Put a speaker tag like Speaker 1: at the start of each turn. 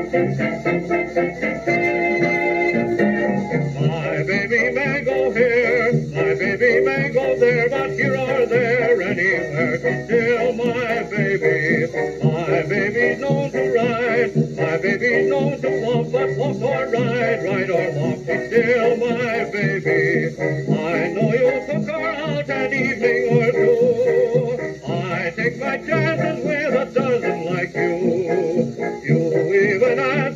Speaker 1: My baby may go here, my baby may go there, but here or there, anywhere, still my baby. My baby knows to ride, my baby knows to walk, but walk or ride, ride or walk, still my baby.